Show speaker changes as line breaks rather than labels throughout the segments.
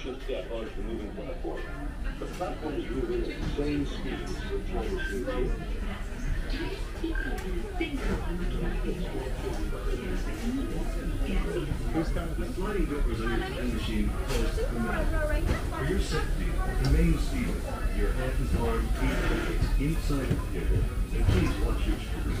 initial step onto the moving platform. The platform is moving at the same speed as the time machine did.
The sliding doors on your time machine close to the metal. For your safety, remain seated. Your hands, arms, and legs inside the vehicle, and please watch your screws.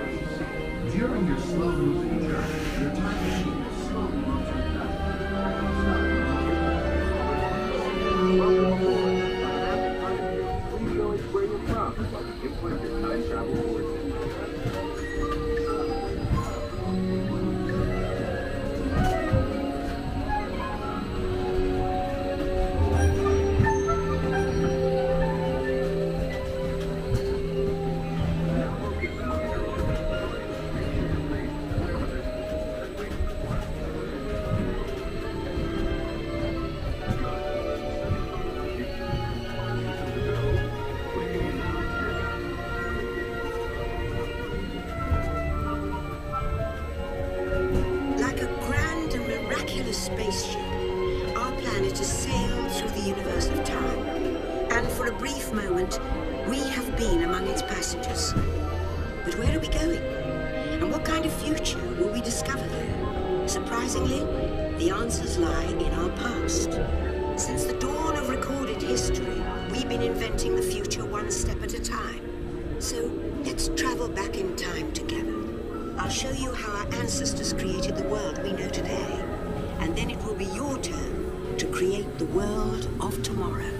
During your slow moving journey, your time machine
the answers lie in our past. Since the dawn of recorded history, we've been inventing the future one step at a time. So let's travel back in time together. I'll show you how our ancestors created the world we know today. And then it will be your turn to create the world of tomorrow.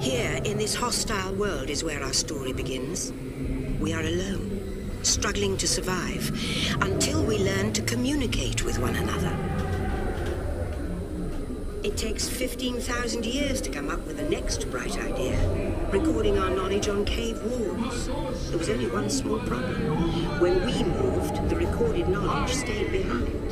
Here, in this hostile world, is where our story begins. We are alone, struggling to survive, until we learn to communicate with one another. It takes 15,000 years to come up with the next bright idea, recording our knowledge on cave walls. There was only one small problem. When we moved, the recorded knowledge stayed behind.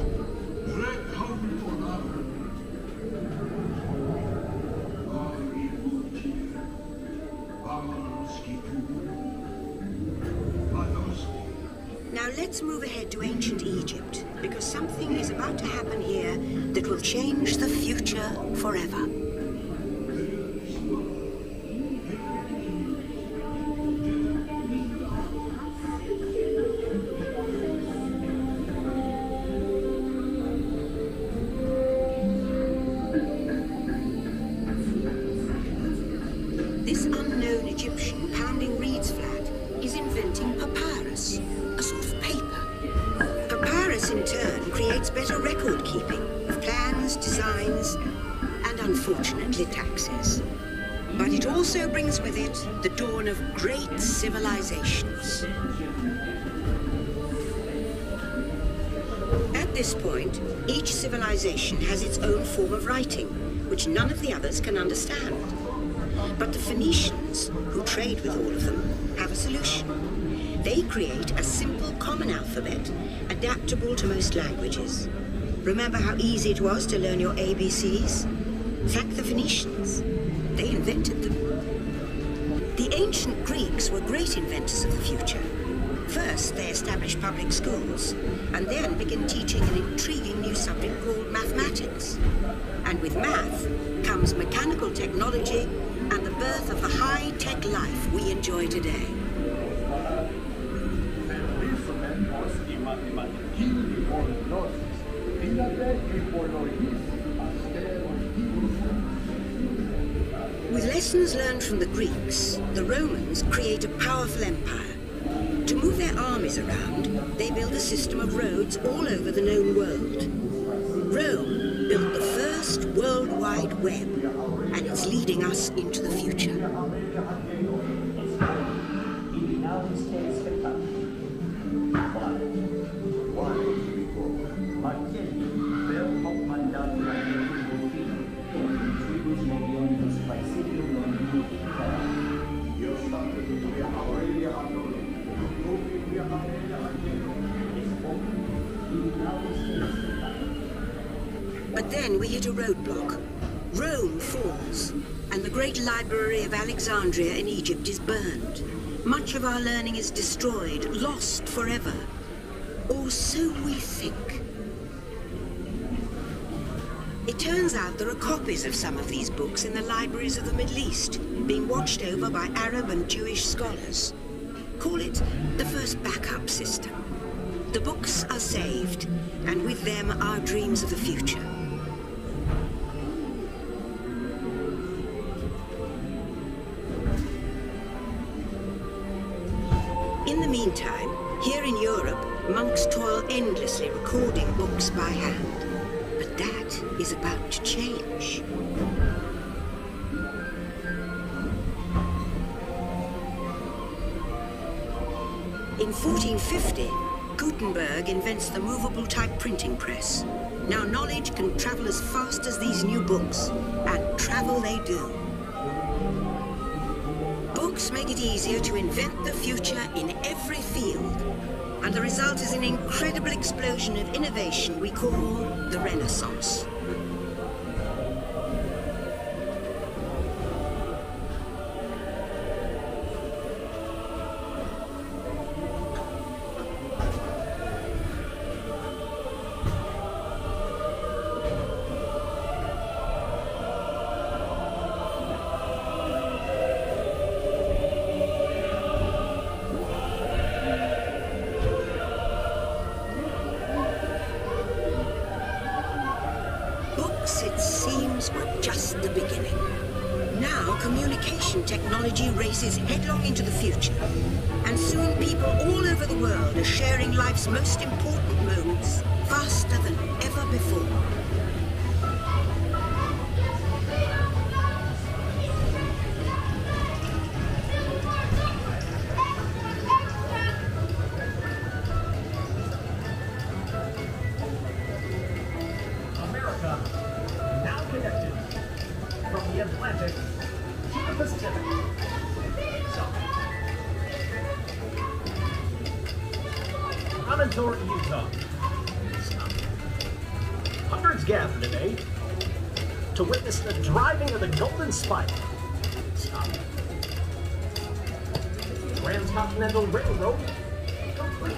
Happen here that will change the future forever. Unfortunately taxes. But it also brings with it the dawn of great civilizations. At this point, each civilization has its own form of writing, which none of the others can understand. But the Phoenicians, who trade with all of them, have a solution. They create a simple common alphabet, adaptable to most languages. Remember how easy it was to learn your ABCs? Thank the Phoenicians. They invented them. The ancient Greeks were great inventors of the future. First, they established public schools, and then began teaching an intriguing new subject called mathematics. And with math comes mechanical technology and the birth of the high-tech life we enjoy today. With lessons learned from the Greeks, the Romans create a powerful empire. To move their armies around, they build a system of roads all over the known world. Rome built the first World Wide Web, and it's leading us into the future. Then we hit a roadblock. Rome falls, and the great library of Alexandria in Egypt is burned. Much of our learning is destroyed, lost forever. Or so we think. It turns out there are copies of some of these books in the libraries of the Middle East, being watched over by Arab and Jewish scholars. Call it the first backup system. The books are saved, and with them our dreams of the future. Meantime, here in Europe, monks toil endlessly recording books by hand. But that is about to change. In 1450, Gutenberg invents the movable type printing press. Now knowledge can travel as fast as these new books, and travel they do. Books make it easier to invent the future in every field, and the result is an incredible explosion of innovation we call the Renaissance. It seems, were just the beginning. Now, communication technology races headlong into the future. And soon, people all over the world are sharing life's most important moments faster than ever before.
I'm in Thornton, Utah. Hundreds gathered today to witness the driving of the Golden Spike. Transcontinental Railroad complete.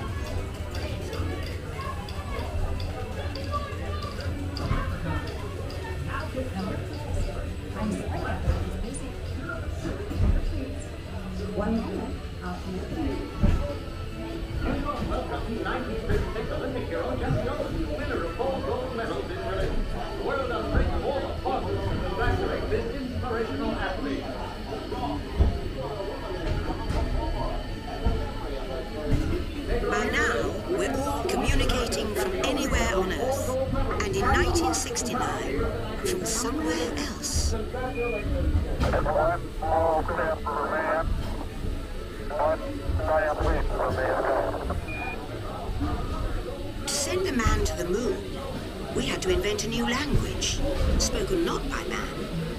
1969, from somewhere else. To send a man to the moon, we had to invent a new language, spoken not by man,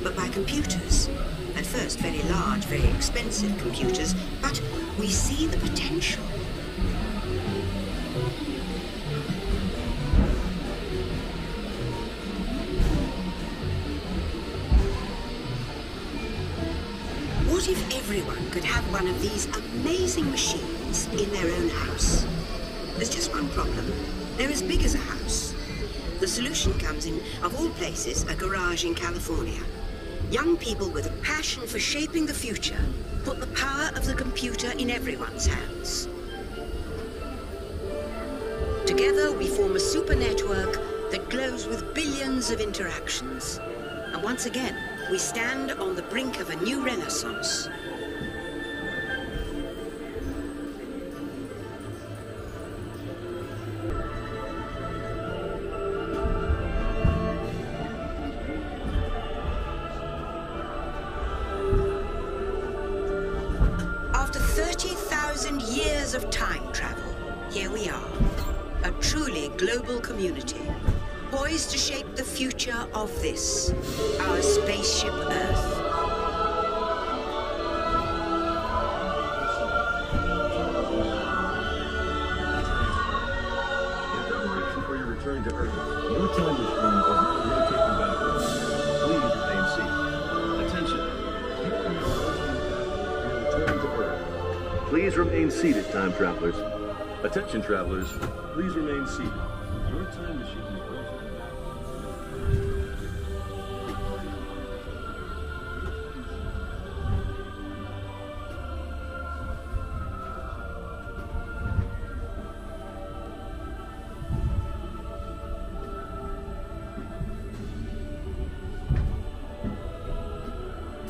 but by computers. At first, very large, very expensive computers, but we see the potential. What if everyone could have one of these amazing machines in their own house? There's just one problem. They're as big as a house. The solution comes in, of all places, a garage in California. Young people with a passion for shaping the future put the power of the computer in everyone's hands. Together, we form a super network that glows with billions of interactions. And once again, we stand on the brink of a new renaissance. Future of this, our spaceship Earth.
Return to Earth, time is. Please remain seated. Attention. Returning to Earth. Please remain seated, time travelers. Attention, travelers. Please remain seated. Your time machine is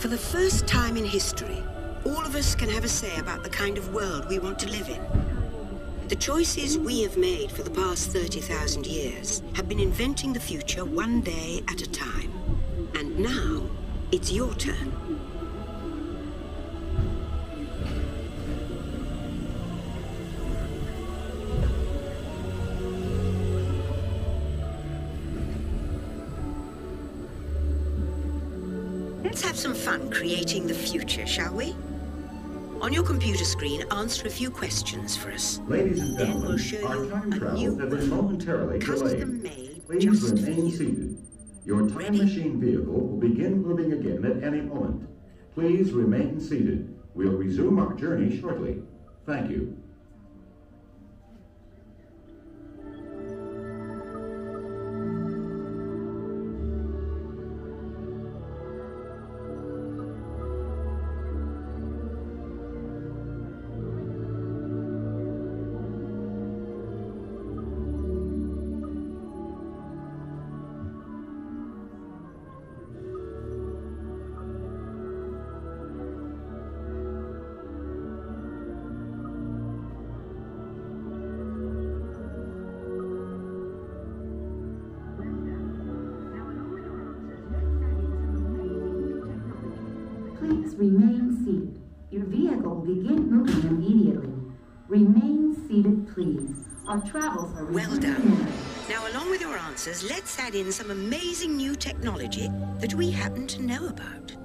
For the first time in history, all of us can have a say about the kind of world we want to live in. The choices we have made for the past 30,000 years have been inventing the future one day at a time. And now, it's your turn. Let's have some fun creating the future, shall we? On your computer screen, answer a few questions for us.
Ladies and
Then we'll
gentlemen,
show
our
you
time
a
travel
new
has been momentarily
custom
delayed.
made
Please
just
remain seated. Your time
Ready?
machine vehicle will begin moving again at any moment. Please remain seated. We'll resume our journey shortly. Thank you.
Remain seated. Your vehicle will begin moving immediately. Remain seated, please. Our travels are
Well
resuming
done.
now.
Now, along with your answers, let's add in some amazing new technology that we happen to know about.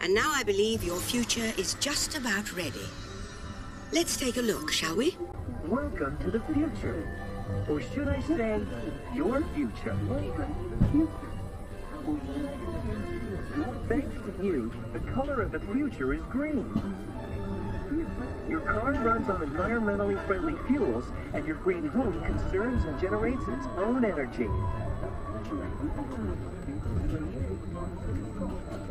And now I believe your future is just about ready. Let's take a look, shall we?
Welcome to the future. Or should I say, your future. Thanks to you, the color of the future is green. Your car runs on environmentally friendly fuels, and your green home conserves and generates its own energy.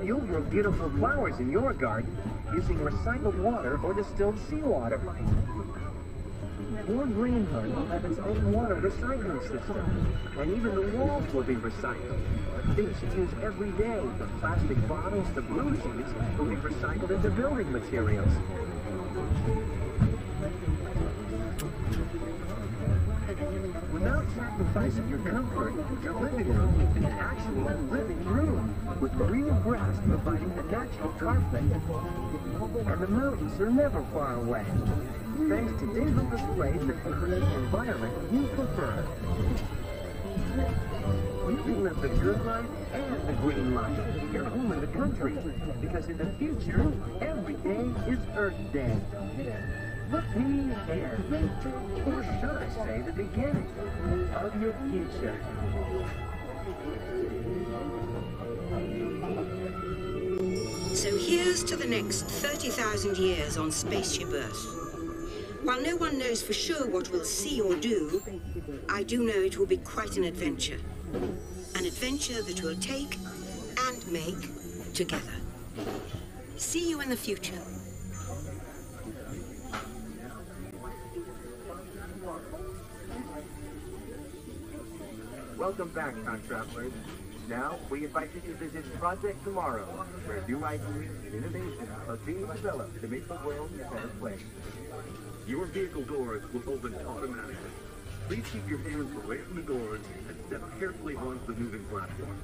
You'll grow beautiful flowers in your garden using recycled water or distilled seawater. Your greenhouse will have its own water recycling system, and even the walls will be recycled. You use every day, from plastic bottles to blue sheets, will be recycled into building materials. Without sacrificing your comfort, your living room is an actual living room, with green grass providing a natural carpet. And the mountains are never far away, thanks to digital displays that can create the environment you prefer. You can live the good life and the green life, your home in the country, because in the future, every day is Earth Day. Look me or should I say the beginning of your future.
So here's to the next 30,000 years on Spaceship Earth. While no one knows for sure what we'll see or do, I do know it will be quite an adventure. An adventure that we'll take and make together. See you in the future.
Welcome back, time travelers. Now, we invite you to visit Project Tomorrow, where new ideas and innovations are being developed to make the world a better place.
Your vehicle doors will open automatically. Please keep your hands away from the doors and step carefully onto the moving platform.